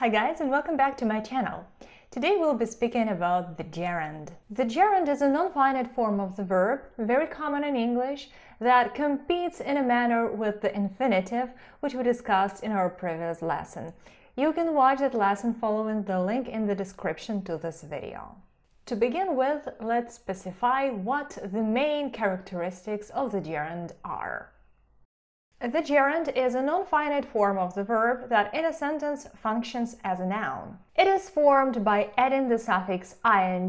Hi guys and welcome back to my channel. Today we'll be speaking about the gerund. The gerund is a non-finite form of the verb, very common in English, that competes in a manner with the infinitive, which we discussed in our previous lesson. You can watch that lesson following the link in the description to this video. To begin with, let's specify what the main characteristics of the gerund are. The gerund is a non-finite form of the verb that in a sentence functions as a noun. It is formed by adding the suffix ing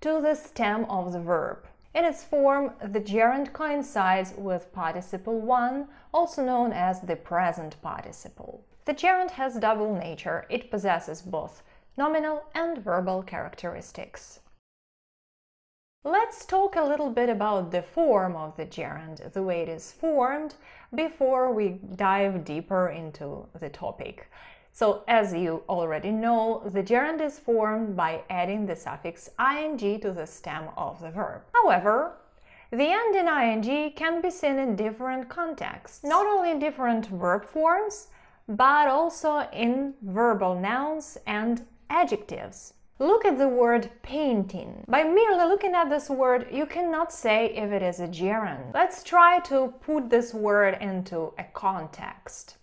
to the stem of the verb. In its form, the gerund coincides with participle 1, also known as the present participle. The gerund has double nature, it possesses both nominal and verbal characteristics. Let's talk a little bit about the form of the gerund, the way it is formed, before we dive deeper into the topic. So, as you already know, the gerund is formed by adding the suffix ing to the stem of the verb. However, the end in ing can be seen in different contexts, not only in different verb forms, but also in verbal nouns and adjectives. Look at the word painting. By merely looking at this word, you cannot say if it is a gerund. Let's try to put this word into a context.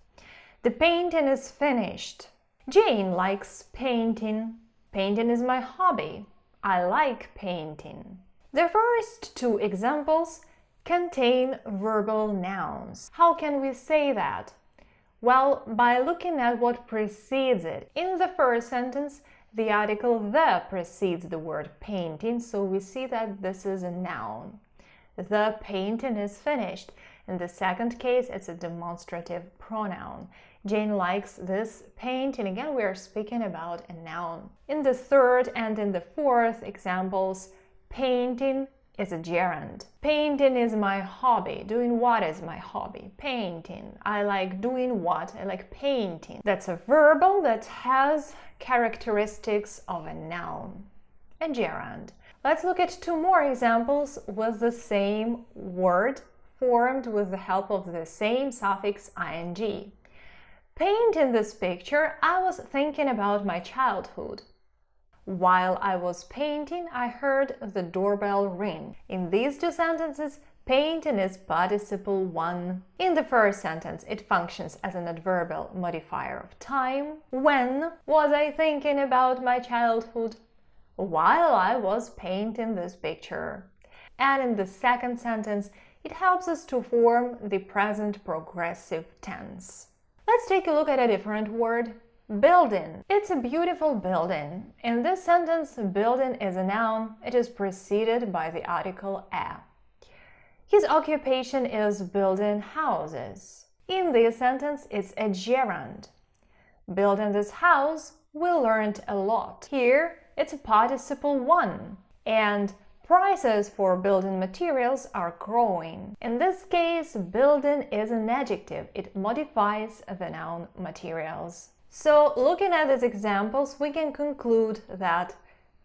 The painting is finished. Jane likes painting. Painting is my hobby. I like painting. The first two examples contain verbal nouns. How can we say that? Well, by looking at what precedes it. In the first sentence, the article the precedes the word painting, so we see that this is a noun. The painting is finished. In the second case, it's a demonstrative pronoun. Jane likes this painting. Again, we are speaking about a noun. In the third and in the fourth examples, painting is a gerund. Painting is my hobby. Doing what is my hobby? Painting. I like doing what? I like painting. That's a verbal that has characteristics of a noun. A gerund. Let's look at two more examples with the same word formed with the help of the same suffix ing. Painting this picture, I was thinking about my childhood. While I was painting, I heard the doorbell ring. In these two sentences, painting is participle 1. In the first sentence, it functions as an adverbial modifier of time. When was I thinking about my childhood? While I was painting this picture. And in the second sentence, it helps us to form the present progressive tense. Let's take a look at a different word, Building. It's a beautiful building. In this sentence, building is a noun. It is preceded by the article a. His occupation is building houses. In this sentence, it's a gerund. Building this house, we learned a lot. Here, it's a participle 1. And prices for building materials are growing. In this case, building is an adjective. It modifies the noun materials. So looking at these examples, we can conclude that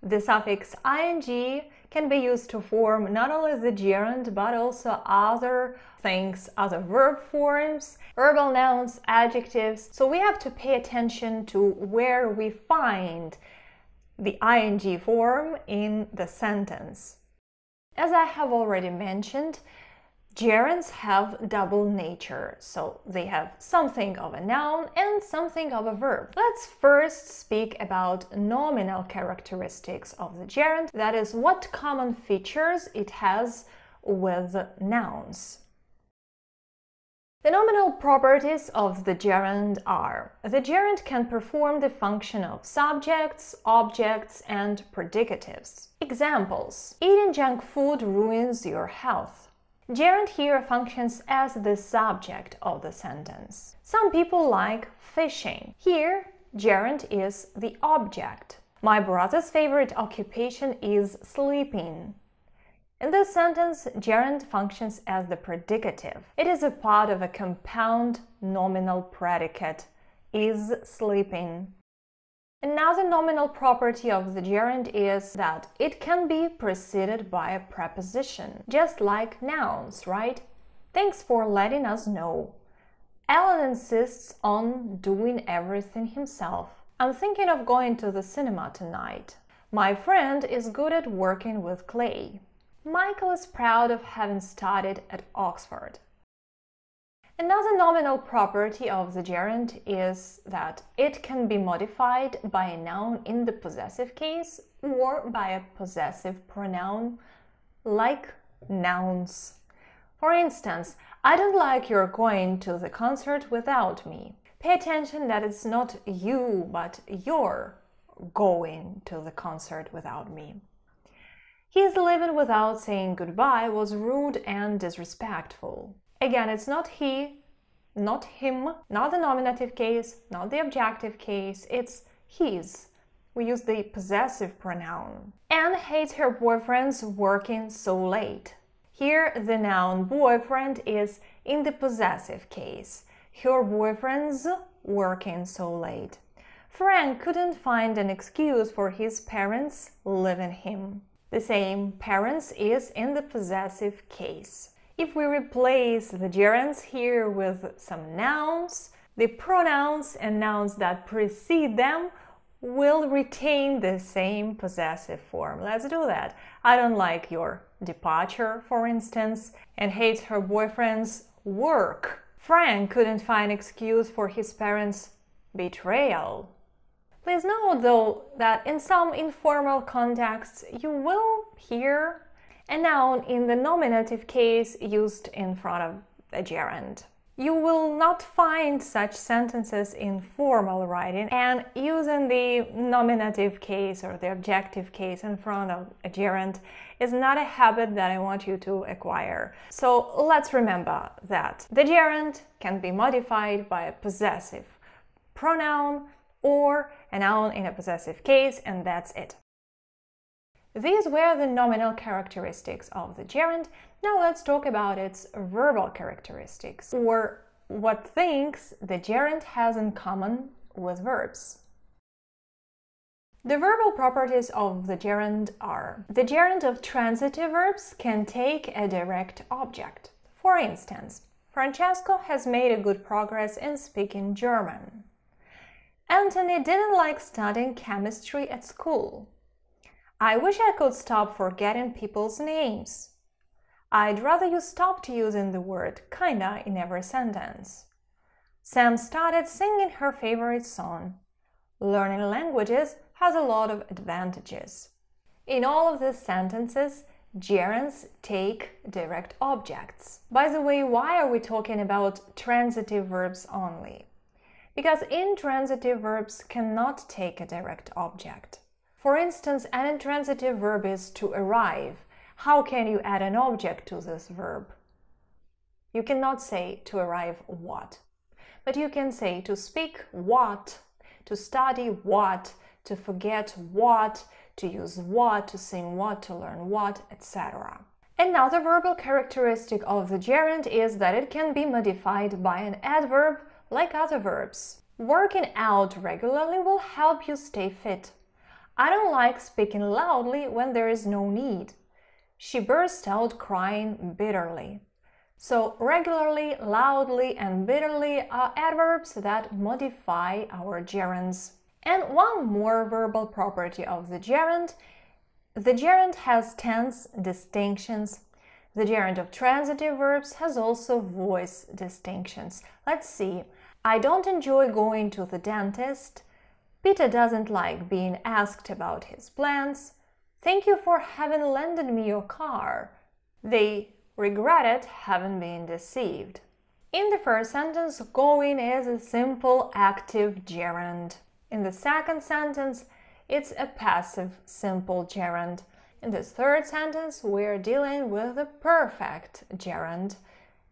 the suffix ing can be used to form not only the gerund but also other things, other verb forms, verbal nouns, adjectives. So we have to pay attention to where we find the ing form in the sentence. As I have already mentioned, Gerunds have double nature, so they have something of a noun and something of a verb. Let's first speak about nominal characteristics of the gerund, that is, what common features it has with nouns. The nominal properties of the gerund are the gerund can perform the function of subjects, objects, and predicatives. Examples Eating junk food ruins your health. Gerund here functions as the subject of the sentence. Some people like fishing. Here, gerund is the object. My brother's favorite occupation is sleeping. In this sentence, gerund functions as the predicative. It is a part of a compound nominal predicate is sleeping. Another nominal property of the gerund is that it can be preceded by a preposition, just like nouns, right? Thanks for letting us know. Alan insists on doing everything himself. I'm thinking of going to the cinema tonight. My friend is good at working with clay. Michael is proud of having studied at Oxford. Another nominal property of the gerund is that it can be modified by a noun in the possessive case or by a possessive pronoun like nouns. For instance, I don't like your going to the concert without me. Pay attention that it's not you, but you're going to the concert without me. His leaving without saying goodbye was rude and disrespectful. Again, it's not he, not him, not the nominative case, not the objective case, it's his. We use the possessive pronoun. Anne hates her boyfriend's working so late. Here, the noun boyfriend is in the possessive case. Her boyfriend's working so late. Frank couldn't find an excuse for his parents leaving him. The same parents is in the possessive case. If we replace the gerunds here with some nouns, the pronouns and nouns that precede them will retain the same possessive form. Let's do that. I don't like your departure, for instance, and hates her boyfriend's work. Frank couldn't find excuse for his parents' betrayal. Please note, though, that in some informal contexts you will hear a noun in the nominative case used in front of a gerund. You will not find such sentences in formal writing, and using the nominative case or the objective case in front of a gerund is not a habit that I want you to acquire. So let's remember that the gerund can be modified by a possessive pronoun or a noun in a possessive case, and that's it. These were the nominal characteristics of the gerund. Now let's talk about its verbal characteristics, or what things the gerund has in common with verbs. The verbal properties of the gerund are the gerund of transitive verbs can take a direct object. For instance, Francesco has made a good progress in speaking German. Anthony didn't like studying chemistry at school. I wish I could stop forgetting people's names. I'd rather you stopped using the word kinda in every sentence. Sam started singing her favorite song. Learning languages has a lot of advantages. In all of these sentences, gerunds take direct objects. By the way, why are we talking about transitive verbs only? Because intransitive verbs cannot take a direct object. For instance, an intransitive verb is to arrive. How can you add an object to this verb? You cannot say to arrive what, but you can say to speak what, to study what, to forget what, to use what, to sing what, to learn what, etc. Another verbal characteristic of the gerund is that it can be modified by an adverb like other verbs. Working out regularly will help you stay fit. I don't like speaking loudly when there is no need. She burst out crying bitterly. So, regularly, loudly, and bitterly are adverbs that modify our gerunds. And one more verbal property of the gerund the gerund has tense distinctions. The gerund of transitive verbs has also voice distinctions. Let's see. I don't enjoy going to the dentist. Peter doesn't like being asked about his plans. Thank you for having lended me your car. They regretted having been deceived. In the first sentence, going is a simple active gerund. In the second sentence, it's a passive simple gerund. In this third sentence, we're dealing with a perfect gerund,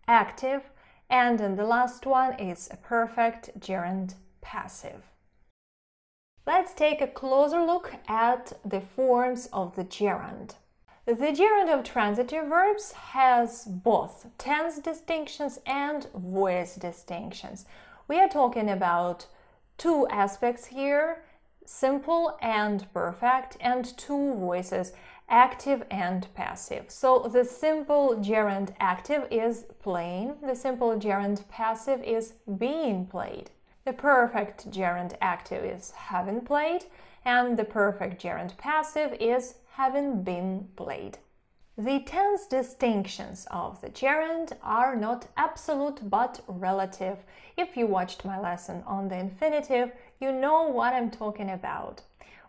active, and in the last one, it's a perfect gerund, passive. Let's take a closer look at the forms of the gerund. The gerund of transitive verbs has both tense distinctions and voice distinctions. We are talking about two aspects here, simple and perfect, and two voices, active and passive. So the simple gerund active is playing, the simple gerund passive is being played. The perfect gerund active is having played, and the perfect gerund passive is having been played. The tense distinctions of the gerund are not absolute but relative. If you watched my lesson on the infinitive, you know what I'm talking about.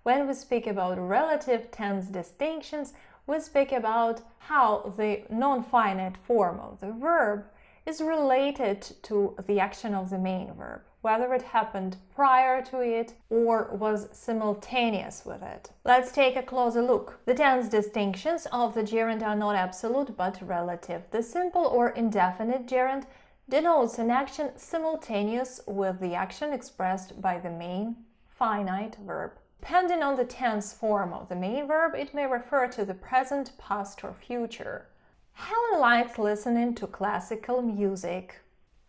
When we speak about relative tense distinctions, we speak about how the non-finite form of the verb is related to the action of the main verb whether it happened prior to it or was simultaneous with it. Let's take a closer look. The tense distinctions of the gerund are not absolute but relative. The simple or indefinite gerund denotes an action simultaneous with the action expressed by the main finite verb. Depending on the tense form of the main verb, it may refer to the present, past, or future. Helen likes listening to classical music.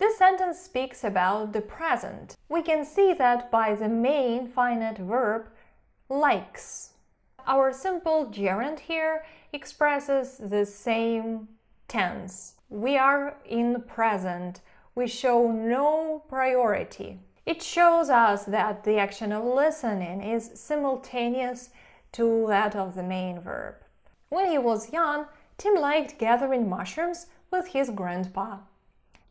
This sentence speaks about the present. We can see that by the main finite verb likes. Our simple gerund here expresses the same tense. We are in the present. We show no priority. It shows us that the action of listening is simultaneous to that of the main verb. When he was young, Tim liked gathering mushrooms with his grandpa.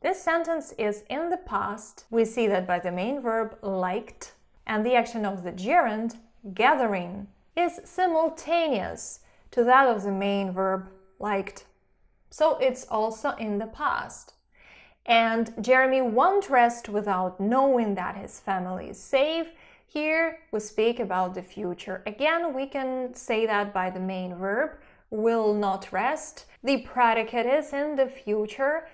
This sentence is in the past. We see that by the main verb liked, and the action of the gerund, gathering, is simultaneous to that of the main verb liked. So it's also in the past. And Jeremy won't rest without knowing that his family is safe. Here we speak about the future. Again, we can say that by the main verb, will not rest. The predicate is in the future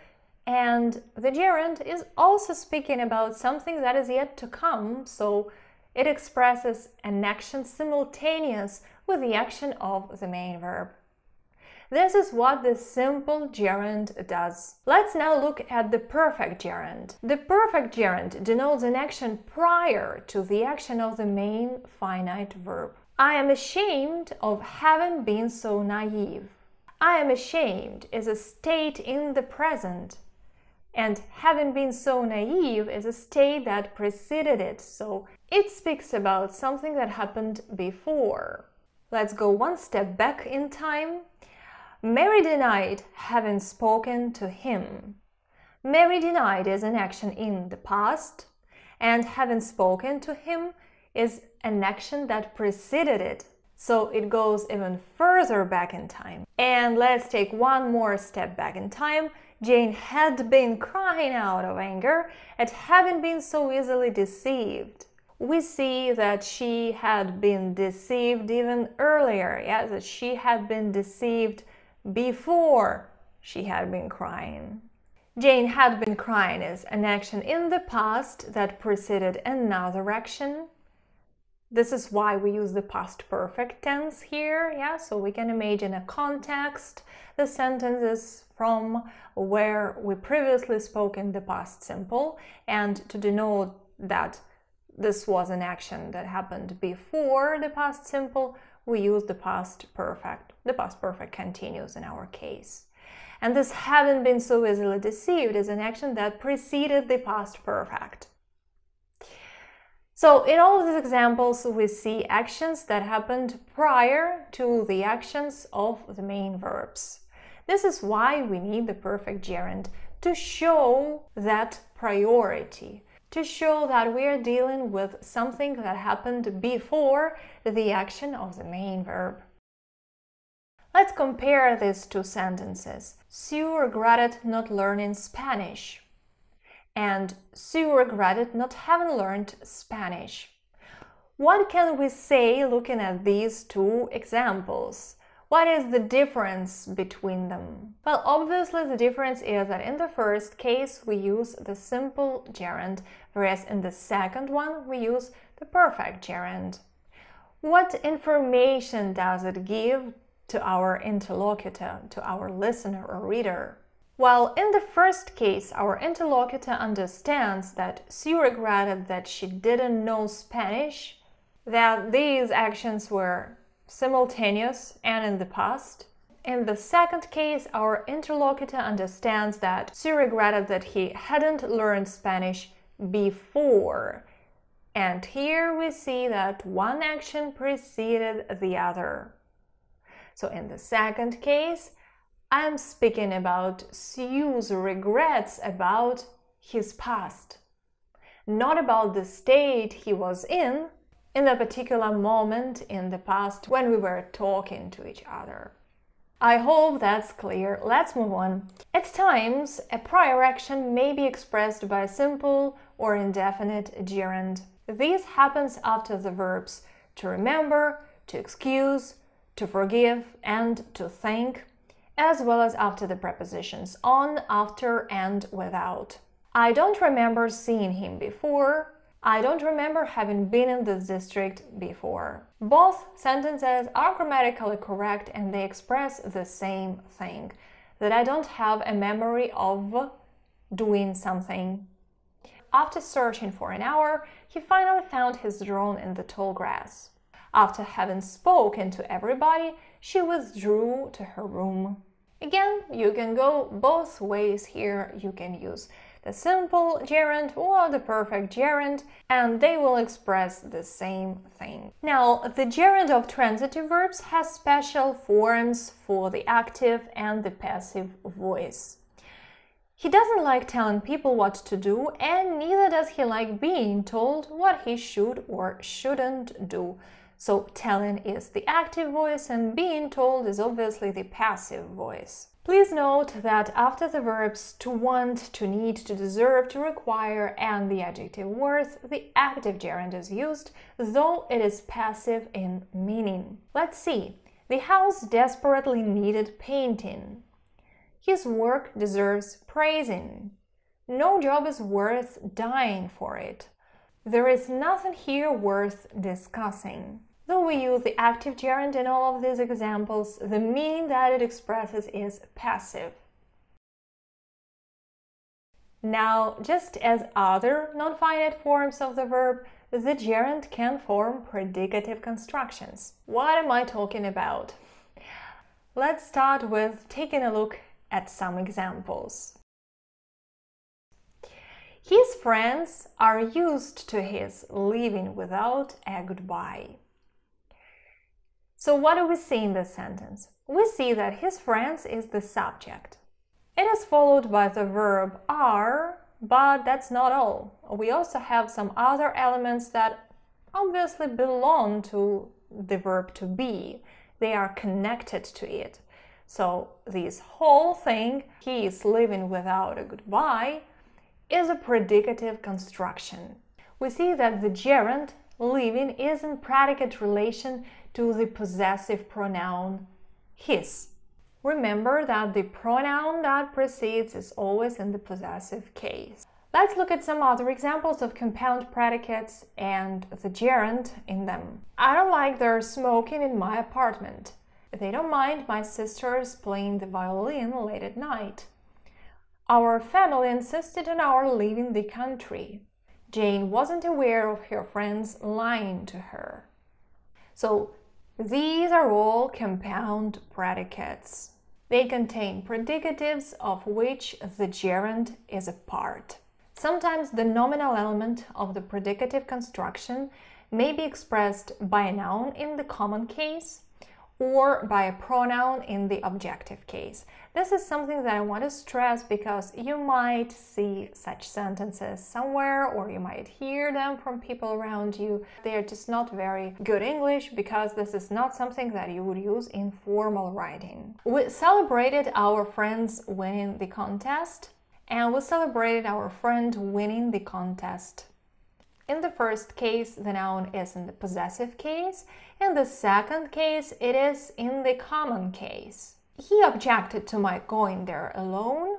and the gerund is also speaking about something that is yet to come, so it expresses an action simultaneous with the action of the main verb. This is what the simple gerund does. Let's now look at the perfect gerund. The perfect gerund denotes an action prior to the action of the main finite verb. I am ashamed of having been so naive. I am ashamed is a state in the present and having been so naive is a state that preceded it, so it speaks about something that happened before. Let's go one step back in time. Mary denied having spoken to him. Mary denied is an action in the past, and having spoken to him is an action that preceded it. So it goes even further back in time. And let's take one more step back in time Jane had been crying out of anger at having been so easily deceived. We see that she had been deceived even earlier, yes, that she had been deceived before she had been crying. Jane had been crying is an action in the past that preceded another action. This is why we use the past perfect tense here, yeah, so we can imagine a context. The sentence is from where we previously spoke in the past simple and to denote that this was an action that happened before the past simple, we use the past perfect. The past perfect continuous in our case. And this haven't been so easily deceived is an action that preceded the past perfect. So in all of these examples, we see actions that happened prior to the actions of the main verbs. This is why we need the perfect gerund to show that priority, to show that we are dealing with something that happened before the action of the main verb. Let's compare these two sentences. Sue regretted not learning Spanish and Sue regretted not having learned Spanish. What can we say looking at these two examples? What is the difference between them? Well, obviously the difference is that in the first case we use the simple gerund, whereas in the second one we use the perfect gerund. What information does it give to our interlocutor, to our listener or reader? While in the first case our interlocutor understands that Sue regretted that she didn't know Spanish, that these actions were simultaneous and in the past. In the second case, our interlocutor understands that Sue regretted that he hadn't learned Spanish before. And here we see that one action preceded the other. So in the second case, I'm speaking about Sue's regrets about his past, not about the state he was in in the particular moment in the past when we were talking to each other. I hope that's clear. Let's move on. At times, a prior action may be expressed by a simple or indefinite gerund. This happens after the verbs to remember, to excuse, to forgive, and to thank, as well as after the prepositions on, after, and without. I don't remember seeing him before. I don't remember having been in this district before. Both sentences are grammatically correct and they express the same thing that I don't have a memory of doing something. After searching for an hour, he finally found his drone in the tall grass. After having spoken to everybody, she withdrew to her room. Again, you can go both ways here. You can use the simple gerund or the perfect gerund, and they will express the same thing. Now, the gerund of transitive verbs has special forms for the active and the passive voice. He doesn't like telling people what to do, and neither does he like being told what he should or shouldn't do. So, telling is the active voice, and being told is obviously the passive voice. Please note that after the verbs to want, to need, to deserve, to require, and the adjective worth, the active gerund is used, though it is passive in meaning. Let's see. The house desperately needed painting. His work deserves praising. No job is worth dying for it. There is nothing here worth discussing. Though we use the active gerund in all of these examples, the meaning that it expresses is passive. Now, just as other non-finite forms of the verb, the gerund can form predicative constructions. What am I talking about? Let's start with taking a look at some examples. His friends are used to his leaving without a goodbye. So what do we see in this sentence? We see that his friends is the subject. It is followed by the verb are, but that's not all. We also have some other elements that obviously belong to the verb to be. They are connected to it. So this whole thing, he is living without a goodbye, is a predicative construction. We see that the gerund living is in predicate relation to the possessive pronoun his. Remember that the pronoun that precedes is always in the possessive case. Let's look at some other examples of compound predicates and the gerund in them. I don't like their smoking in my apartment. They don't mind my sisters playing the violin late at night. Our family insisted on our leaving the country. Jane wasn't aware of her friends lying to her. So these are all compound predicates. They contain predicatives of which the gerund is a part. Sometimes the nominal element of the predicative construction may be expressed by a noun in the common case or by a pronoun in the objective case. This is something that I want to stress because you might see such sentences somewhere or you might hear them from people around you. They are just not very good English because this is not something that you would use in formal writing. We celebrated our friends winning the contest and we celebrated our friend winning the contest. In the first case, the noun is in the possessive case. In the second case, it is in the common case. He objected to my going there alone,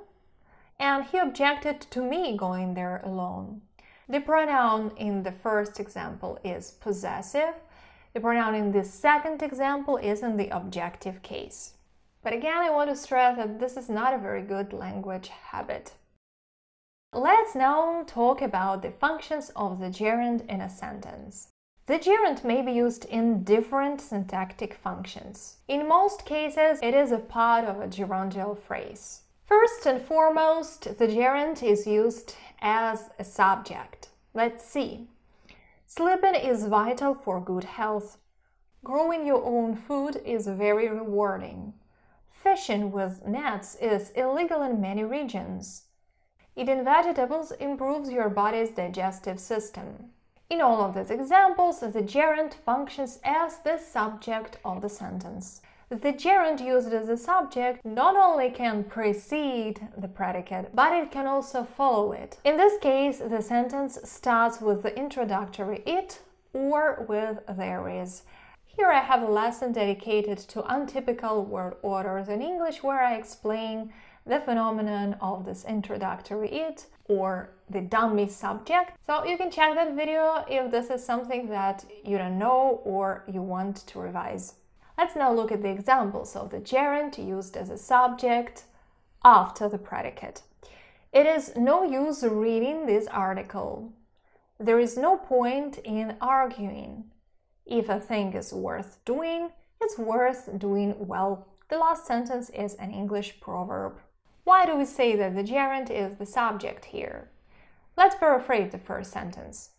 and he objected to me going there alone. The pronoun in the first example is possessive. The pronoun in the second example is in the objective case. But again, I want to stress that this is not a very good language habit. Let's now talk about the functions of the gerund in a sentence. The gerund may be used in different syntactic functions. In most cases, it is a part of a gerundial phrase. First and foremost, the gerund is used as a subject. Let's see. Sleeping is vital for good health. Growing your own food is very rewarding. Fishing with nets is illegal in many regions. Eating vegetables improves your body's digestive system. In all of these examples, the gerund functions as the subject of the sentence. The gerund used as a subject not only can precede the predicate, but it can also follow it. In this case, the sentence starts with the introductory it or with there is. Here I have a lesson dedicated to untypical word orders in English where I explain the phenomenon of this introductory it or the dummy subject. So you can check that video if this is something that you don't know or you want to revise. Let's now look at the examples of the gerund used as a subject after the predicate. It is no use reading this article. There is no point in arguing. If a thing is worth doing, it's worth doing well. The last sentence is an English proverb. Why do we say that the gerund is the subject here? Let's paraphrase the first sentence.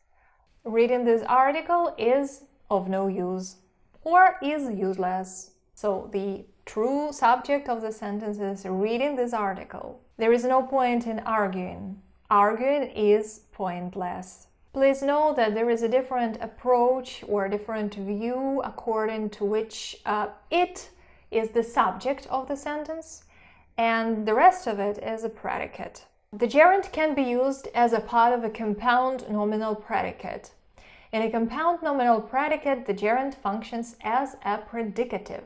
Reading this article is of no use or is useless. So the true subject of the sentence is reading this article. There is no point in arguing. Arguing is pointless. Please know that there is a different approach or a different view according to which uh, it is the subject of the sentence and the rest of it is a predicate. The gerund can be used as a part of a compound nominal predicate. In a compound nominal predicate, the gerund functions as a predicative.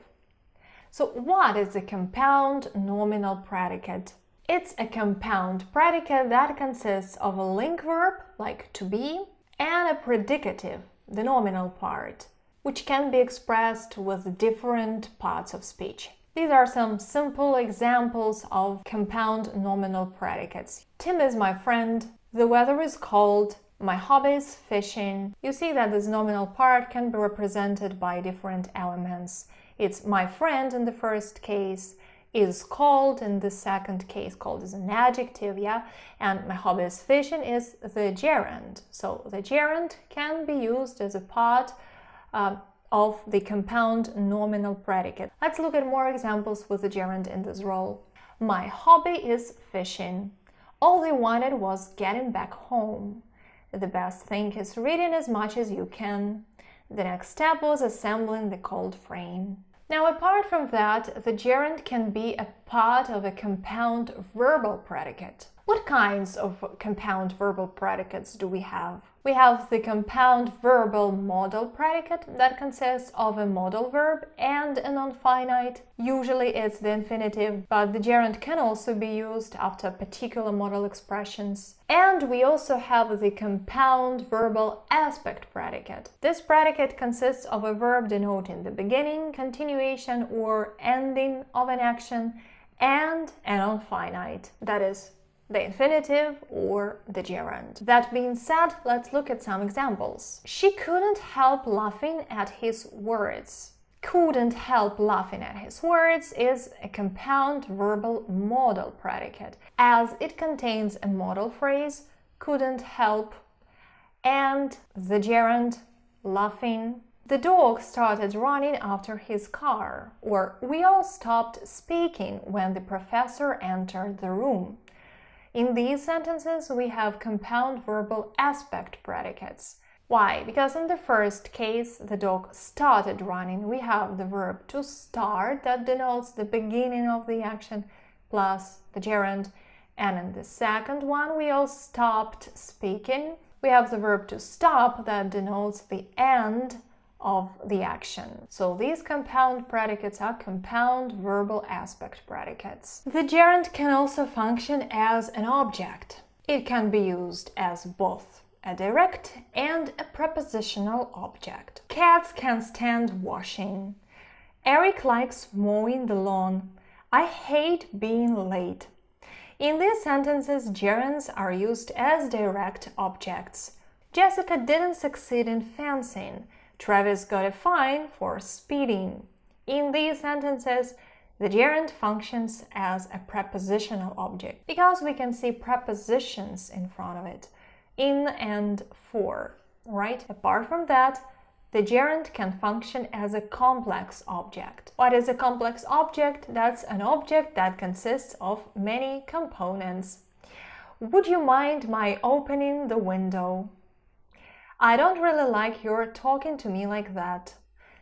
So what is a compound nominal predicate? It's a compound predicate that consists of a link verb, like to be, and a predicative, the nominal part, which can be expressed with different parts of speech. These are some simple examples of compound nominal predicates. Tim is my friend, the weather is cold, my hobby is fishing. You see that this nominal part can be represented by different elements. It's my friend in the first case, is cold in the second case. Cold is an adjective, yeah? And my hobby is fishing is the gerund. So the gerund can be used as a part uh, of the compound nominal predicate. Let's look at more examples with the gerund in this role. My hobby is fishing. All they wanted was getting back home. The best thing is reading as much as you can. The next step was assembling the cold frame. Now, apart from that, the gerund can be a part of a compound verbal predicate. What kinds of compound verbal predicates do we have? We have the compound verbal modal predicate that consists of a modal verb and a non-finite. Usually it's the infinitive, but the gerund can also be used after particular modal expressions. And we also have the compound verbal aspect predicate. This predicate consists of a verb denoting the beginning, continuation, or ending of an action and a non-finite, that is, the infinitive or the gerund. That being said, let's look at some examples. She couldn't help laughing at his words. Couldn't help laughing at his words is a compound verbal modal predicate, as it contains a modal phrase, couldn't help, and the gerund laughing. The dog started running after his car, or we all stopped speaking when the professor entered the room. In these sentences, we have compound verbal aspect predicates. Why? Because in the first case, the dog started running, we have the verb to start that denotes the beginning of the action plus the gerund. And in the second one, we all stopped speaking. We have the verb to stop that denotes the end of the action. So these compound predicates are compound verbal aspect predicates. The gerund can also function as an object. It can be used as both a direct and a prepositional object. Cats can stand washing. Eric likes mowing the lawn. I hate being late. In these sentences, gerunds are used as direct objects. Jessica didn't succeed in fencing. Travis got a fine for speeding. In these sentences, The gerund functions as a prepositional object because we can see prepositions in front of it, in and for, right? Apart from that, the gerund can function as a complex object. What is a complex object? That's an object that consists of many components. Would you mind my opening the window? I don't really like your talking to me like that.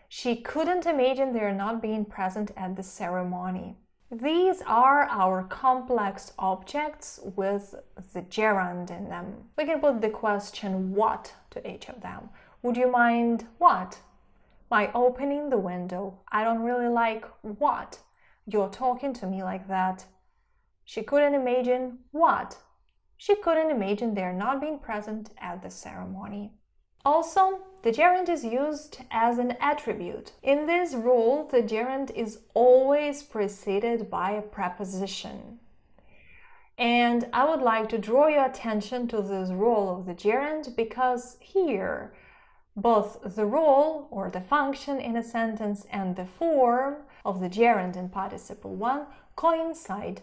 She couldn't imagine their not being present at the ceremony. These are our complex objects with the gerund in them. We can put the question what to each of them. Would you mind what? My opening the window. I don't really like what? You're talking to me like that. She couldn't imagine what? She couldn't imagine their not being present at the ceremony. Also, the gerund is used as an attribute. In this rule, the gerund is always preceded by a preposition. And I would like to draw your attention to this role of the gerund because here, both the role or the function in a sentence and the form of the gerund in participle 1 coincide.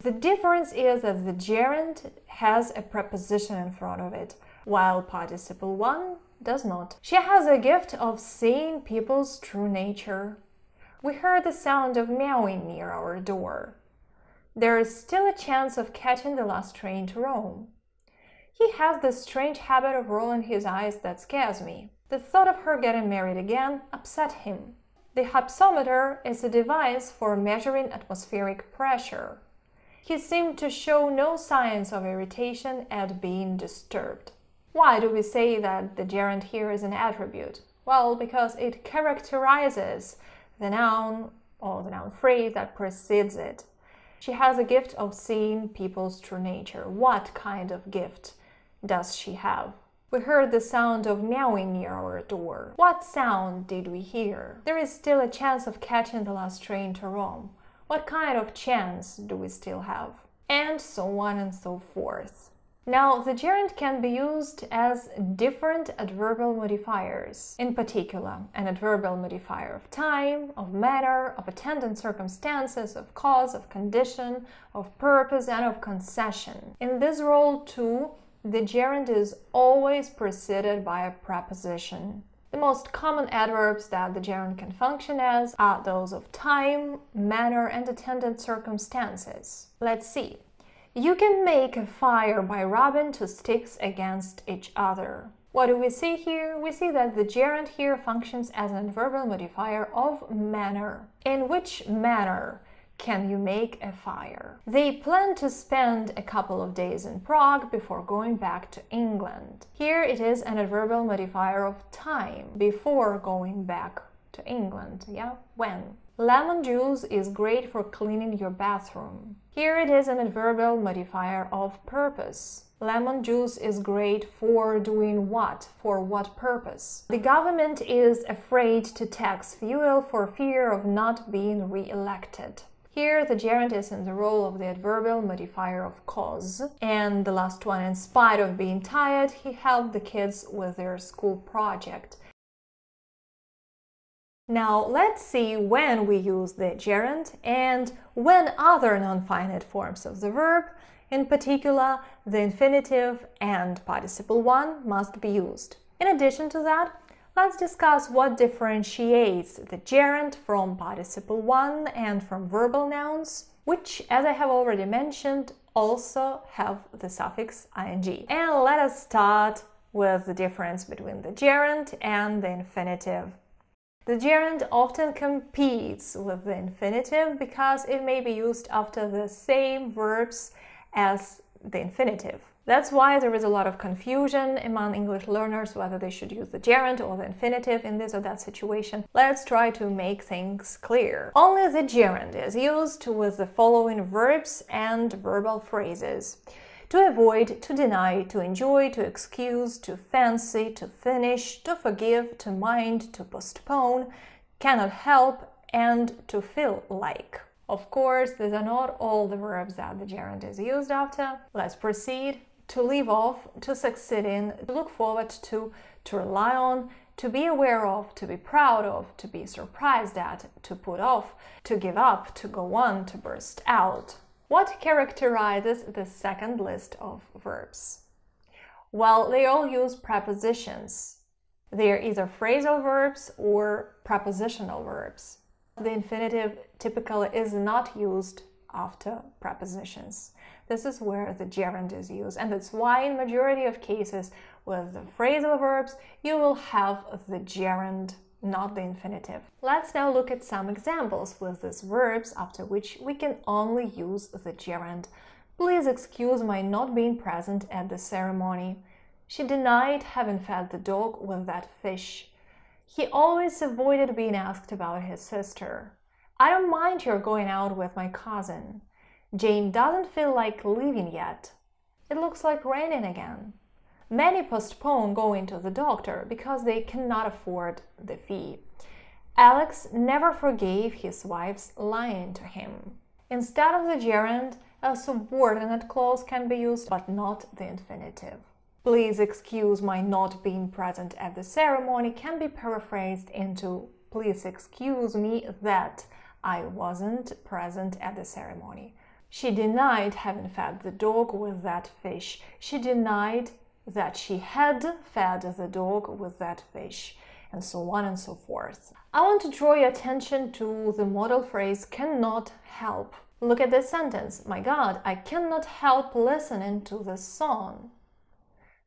The difference is that the gerund has a preposition in front of it, while participle 1 does not. She has a gift of seeing people's true nature. We heard the sound of meowing near our door. There is still a chance of catching the last train to Rome. He has this strange habit of rolling his eyes that scares me. The thought of her getting married again upset him. The hypsometer is a device for measuring atmospheric pressure. He seemed to show no signs of irritation at being disturbed. Why do we say that the gerund here is an attribute? Well, because it characterizes the noun or the noun phrase that precedes it. She has a gift of seeing people's true nature. What kind of gift does she have? We heard the sound of meowing near our door. What sound did we hear? There is still a chance of catching the last train to Rome. What kind of chance do we still have? And so on and so forth. Now, the gerund can be used as different adverbial modifiers. In particular, an adverbial modifier of time, of manner, of attendant circumstances, of cause, of condition, of purpose, and of concession. In this role, too, the gerund is always preceded by a preposition. The most common adverbs that the gerund can function as are those of time, manner, and attendant circumstances. Let's see. You can make a fire by rubbing two sticks against each other. What do we see here? We see that the gerund here functions as an adverbial modifier of manner. In which manner can you make a fire? They plan to spend a couple of days in Prague before going back to England. Here it is an adverbial modifier of time, before going back to England. Yeah, when? Lemon juice is great for cleaning your bathroom. Here it is an adverbial modifier of purpose. Lemon juice is great for doing what? For what purpose? The government is afraid to tax fuel for fear of not being re-elected. Here, the gerund is in the role of the adverbial modifier of cause. And the last one, in spite of being tired, he helped the kids with their school project. Now let's see when we use the gerund and when other non-finite forms of the verb, in particular the infinitive and participle 1, must be used. In addition to that, let's discuss what differentiates the gerund from participle 1 and from verbal nouns, which, as I have already mentioned, also have the suffix ing. And let us start with the difference between the gerund and the infinitive. The gerund often competes with the infinitive because it may be used after the same verbs as the infinitive. That's why there is a lot of confusion among English learners whether they should use the gerund or the infinitive in this or that situation. Let's try to make things clear. Only the gerund is used with the following verbs and verbal phrases to avoid, to deny, to enjoy, to excuse, to fancy, to finish, to forgive, to mind, to postpone, cannot help, and to feel like. Of course, these are not all the verbs that the gerund is used after. Let's proceed. To leave off, to succeed in, to look forward to, to rely on, to be aware of, to be proud of, to be surprised at, to put off, to give up, to go on, to burst out. What characterizes the second list of verbs? Well, they all use prepositions. They are either phrasal verbs or prepositional verbs. The infinitive typically is not used after prepositions. This is where the gerund is used, and that's why in majority of cases with the phrasal verbs you will have the gerund, not the infinitive. Let's now look at some examples with these verbs after which we can only use the gerund. Please excuse my not being present at the ceremony. She denied having fed the dog with that fish. He always avoided being asked about his sister. I don't mind your going out with my cousin. Jane doesn't feel like leaving yet. It looks like raining again. Many postpone going to the doctor because they cannot afford the fee. Alex never forgave his wife's lying to him. Instead of the gerund, a subordinate clause can be used, but not the infinitive. Please excuse my not being present at the ceremony can be paraphrased into Please excuse me that I wasn't present at the ceremony. She denied having fed the dog with that fish. She denied that she had fed the dog with that fish, and so on and so forth. I want to draw your attention to the modal phrase cannot help. Look at this sentence. My God, I cannot help listening to this song.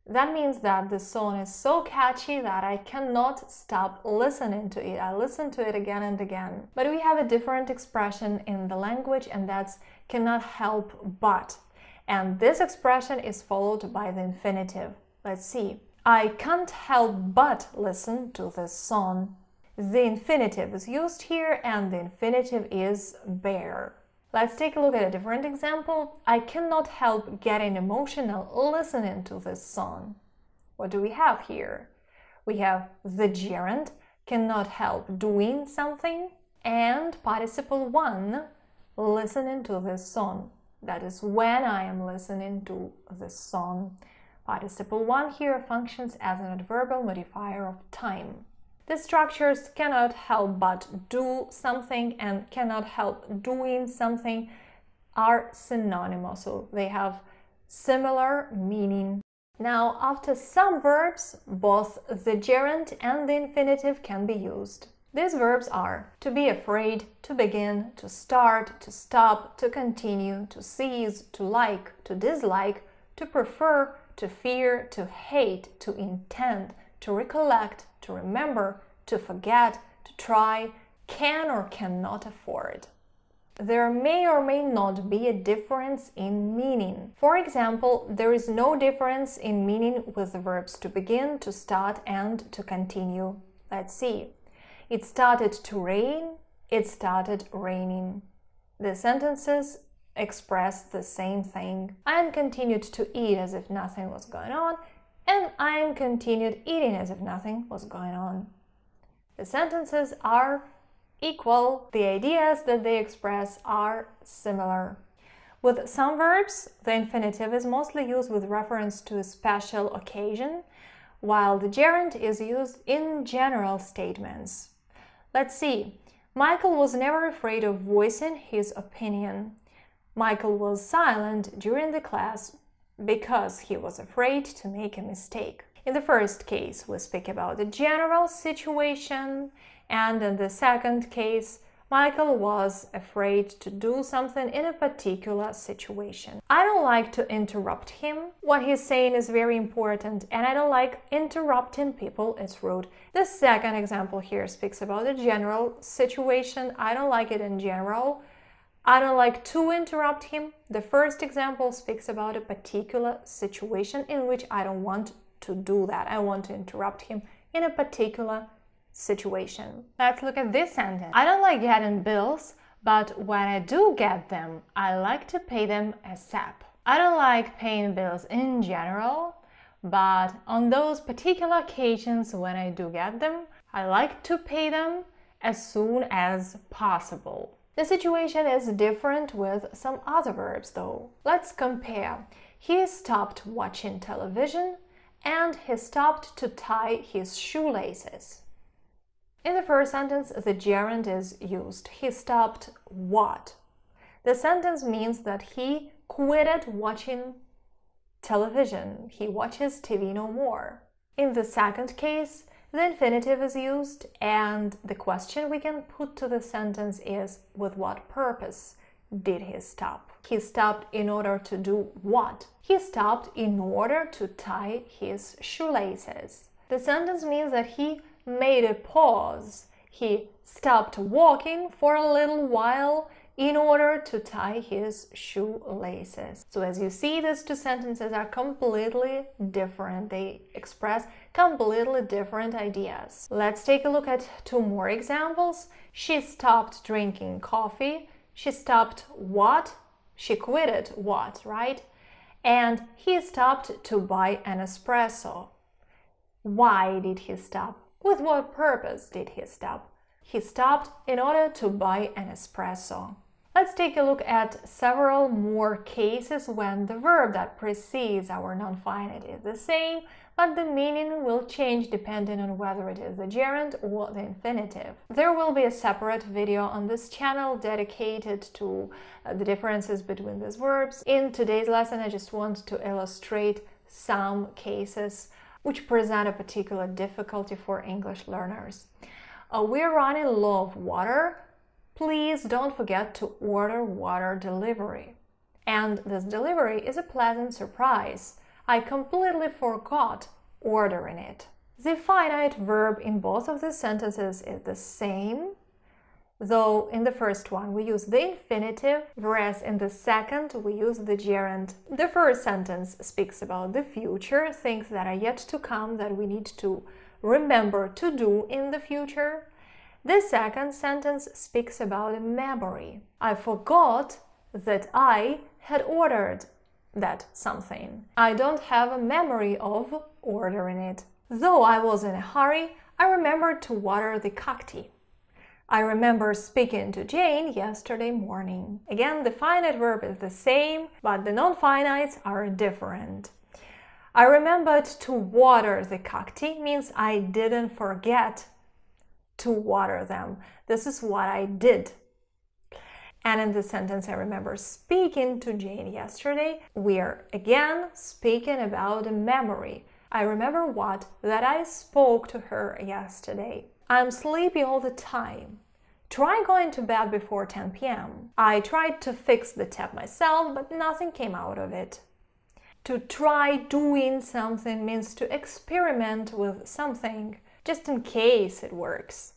That means that the song is so catchy that I cannot stop listening to it. I listen to it again and again. But we have a different expression in the language, and that's cannot help but. And this expression is followed by the infinitive. Let's see. I can't help but listen to this song. The infinitive is used here, and the infinitive is bare. Let's take a look at a different example. I cannot help getting emotional listening to this song. What do we have here? We have the gerund, cannot help doing something, and participle 1, listening to this song. That is when I am listening to this song. Participle 1 here functions as an adverbial modifier of time. The structures cannot help but do something and cannot help doing something are synonymous, so they have similar meaning. Now, after some verbs, both the gerund and the infinitive can be used. These verbs are to be afraid, to begin, to start, to stop, to continue, to seize, to like, to dislike, to prefer, to fear, to hate, to intend, to recollect, to remember, to forget, to try, can or cannot afford. There may or may not be a difference in meaning. For example, there is no difference in meaning with the verbs to begin, to start, and to continue. Let's see. It started to rain, it started raining. The sentences express the same thing. Anne continued to eat as if nothing was going on, and Anne continued eating as if nothing was going on. The sentences are equal, the ideas that they express are similar. With some verbs, the infinitive is mostly used with reference to a special occasion, while the gerund is used in general statements. Let's see. Michael was never afraid of voicing his opinion. Michael was silent during the class because he was afraid to make a mistake. In the first case, we speak about the general situation, and in the second case, Michael was afraid to do something in a particular situation. I don't like to interrupt him. What he's saying is very important, and I don't like interrupting people, it's rude. The second example here speaks about a general situation. I don't like it in general. I don't like to interrupt him. The first example speaks about a particular situation in which I don't want to do that. I want to interrupt him in a particular situation. Let's look at this sentence. I don't like getting bills, but when I do get them, I like to pay them ASAP. I don't like paying bills in general, but on those particular occasions when I do get them, I like to pay them as soon as possible. The situation is different with some other verbs though. Let's compare. He stopped watching television and he stopped to tie his shoelaces. In the first sentence, the gerund is used. He stopped what? The sentence means that he quitted watching television. He watches TV no more. In the second case, the infinitive is used, and the question we can put to the sentence is with what purpose did he stop? He stopped in order to do what? He stopped in order to tie his shoelaces. The sentence means that he made a pause. He stopped walking for a little while in order to tie his shoelaces. So as you see, these two sentences are completely different. They express completely different ideas. Let's take a look at two more examples. She stopped drinking coffee. She stopped what? She quitted what, right? And he stopped to buy an espresso. Why did he stop? With what purpose did he stop? He stopped in order to buy an espresso. Let's take a look at several more cases when the verb that precedes our non-finite is the same, but the meaning will change depending on whether it is the gerund or the infinitive. There will be a separate video on this channel dedicated to uh, the differences between these verbs. In today's lesson, I just want to illustrate some cases which present a particular difficulty for English learners. Uh, we're running low of water. Please don't forget to order water delivery. And this delivery is a pleasant surprise. I completely forgot ordering it. The finite verb in both of the sentences is the same, though in the first one we use the infinitive, whereas in the second we use the gerund. The first sentence speaks about the future, things that are yet to come that we need to remember to do in the future. The second sentence speaks about a memory. I forgot that I had ordered that something. I don't have a memory of ordering it. Though I was in a hurry, I remembered to water the cacti. I remember speaking to Jane yesterday morning. Again, the finite verb is the same, but the non-finites are different. I remembered to water the cacti means I didn't forget to water them. This is what I did. And in the sentence, I remember speaking to Jane yesterday, we are again speaking about a memory. I remember what? That I spoke to her yesterday. I'm sleepy all the time. Try going to bed before 10 p.m. I tried to fix the tap myself, but nothing came out of it. To try doing something means to experiment with something just in case it works.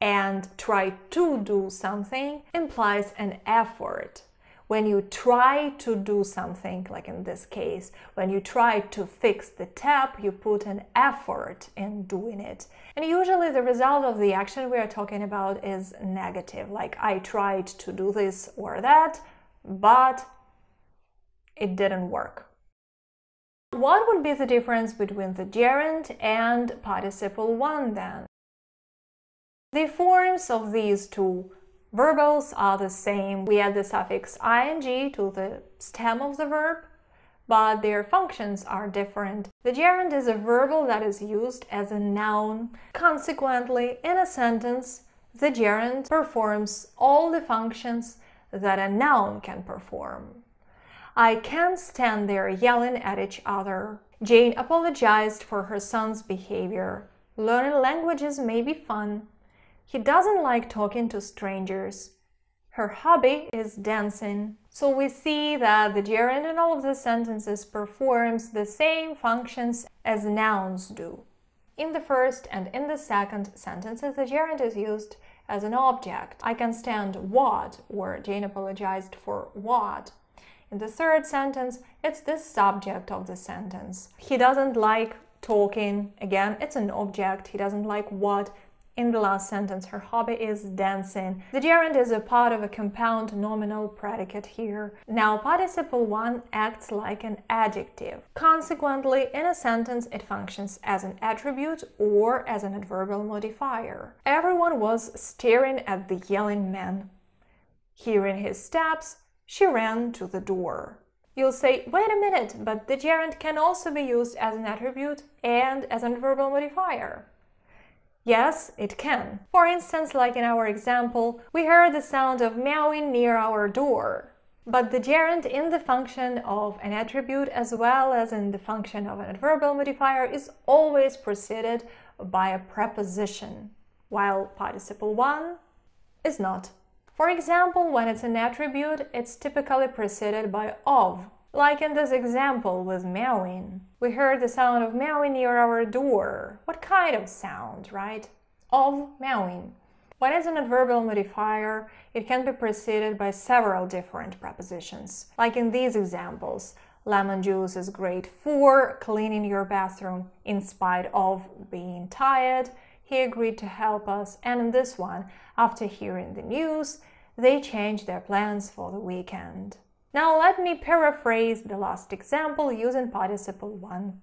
And try to do something implies an effort when you try to do something, like in this case, when you try to fix the tap, you put an effort in doing it. And usually the result of the action we are talking about is negative, like I tried to do this or that, but it didn't work. What would be the difference between the gerund and participle 1 then? The forms of these two Verbals are the same. We add the suffix ing to the stem of the verb, but their functions are different. The gerund is a verbal that is used as a noun. Consequently, in a sentence, the gerund performs all the functions that a noun can perform. I can't stand their yelling at each other. Jane apologized for her son's behavior. Learning languages may be fun, he doesn't like talking to strangers. Her hobby is dancing. So we see that the gerund in all of the sentences performs the same functions as nouns do. In the first and in the second sentences, the gerund is used as an object. I can stand what, or Jane apologized for what. In the third sentence, it's the subject of the sentence. He doesn't like talking. Again, it's an object. He doesn't like what in the last sentence, her hobby is dancing. The gerund is a part of a compound nominal predicate here. Now, participle 1 acts like an adjective. Consequently, in a sentence, it functions as an attribute or as an adverbial modifier. Everyone was staring at the yelling man. Hearing his steps, she ran to the door. You'll say, wait a minute, but the gerund can also be used as an attribute and as an adverbial modifier. Yes, it can. For instance, like in our example, we heard the sound of meowing near our door. But the gerund in the function of an attribute as well as in the function of an adverbial modifier is always preceded by a preposition, while participle 1 is not. For example, when it's an attribute, it's typically preceded by of, like in this example with meowing. We heard the sound of meowing near our door. What kind of sound, right? Of meowing. When it's an adverbial modifier, it can be preceded by several different prepositions. Like in these examples, lemon juice is great for cleaning your bathroom in spite of being tired. He agreed to help us, and in this one, after hearing the news, they changed their plans for the weekend. Now let me paraphrase the last example using participle 1.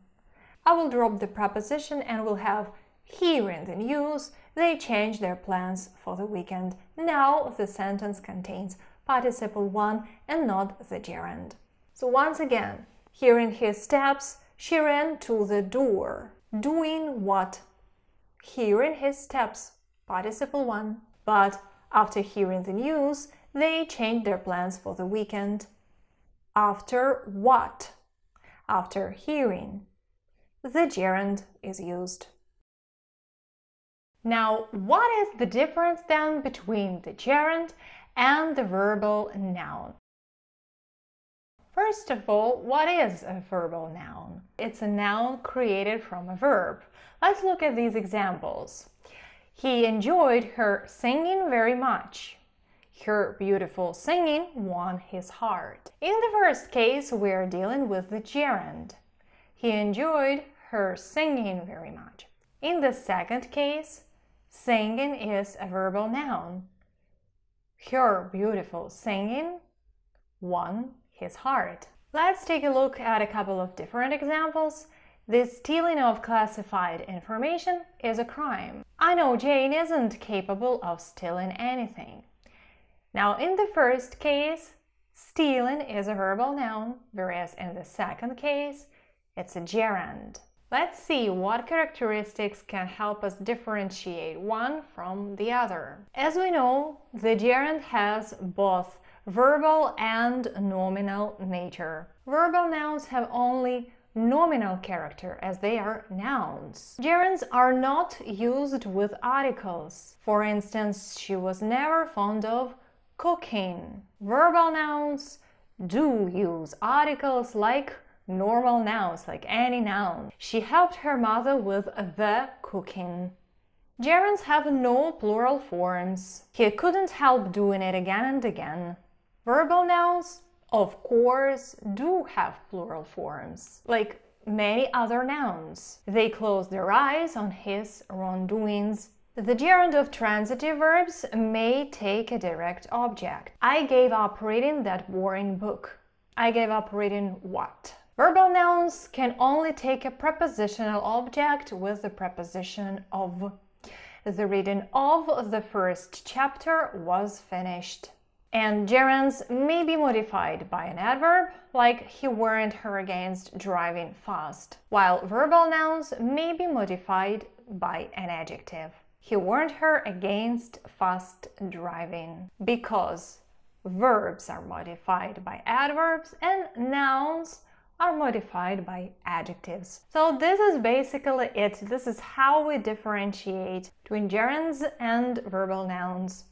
I will drop the preposition and we'll have here in the news they changed their plans for the weekend. Now the sentence contains participle 1 and not the gerund. So once again, hearing his steps, she ran to the door. Doing what? Hearing his steps, participle 1. But after hearing the news, they changed their plans for the weekend. After what? After hearing. The gerund is used. Now, what is the difference then between the gerund and the verbal noun? First of all, what is a verbal noun? It's a noun created from a verb. Let's look at these examples. He enjoyed her singing very much. Her beautiful singing won his heart. In the first case, we're dealing with the gerund. He enjoyed her singing very much. In the second case, singing is a verbal noun. Her beautiful singing won his heart. Let's take a look at a couple of different examples. The stealing of classified information is a crime. I know Jane isn't capable of stealing anything. Now, in the first case, stealing is a verbal noun, whereas in the second case, it's a gerund. Let's see what characteristics can help us differentiate one from the other. As we know, the gerund has both verbal and nominal nature. Verbal nouns have only nominal character as they are nouns. Gerunds are not used with articles. For instance, she was never fond of cooking. Verbal nouns do use articles like normal nouns, like any noun. She helped her mother with the cooking. Gerunds have no plural forms. He couldn't help doing it again and again. Verbal nouns, of course, do have plural forms, like many other nouns. They close their eyes on his wrongdoings the gerund of transitive verbs may take a direct object. I gave up reading that boring book. I gave up reading what? Verbal nouns can only take a prepositional object with the preposition of. The reading of the first chapter was finished. And gerunds may be modified by an adverb, like he warned her against driving fast, while verbal nouns may be modified by an adjective. He warned her against fast driving because verbs are modified by adverbs and nouns are modified by adjectives. So this is basically it. This is how we differentiate between gerunds and verbal nouns.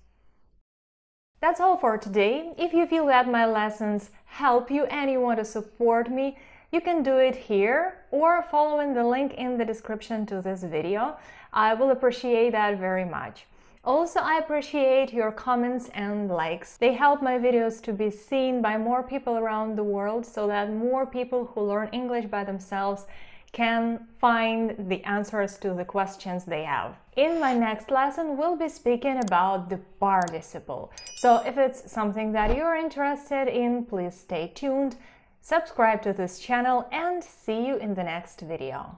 That's all for today. If you feel that my lessons help you and you want to support me, you can do it here or following the link in the description to this video. I will appreciate that very much. Also, I appreciate your comments and likes. They help my videos to be seen by more people around the world so that more people who learn English by themselves can find the answers to the questions they have. In my next lesson, we'll be speaking about the participle. So if it's something that you're interested in, please stay tuned subscribe to this channel and see you in the next video.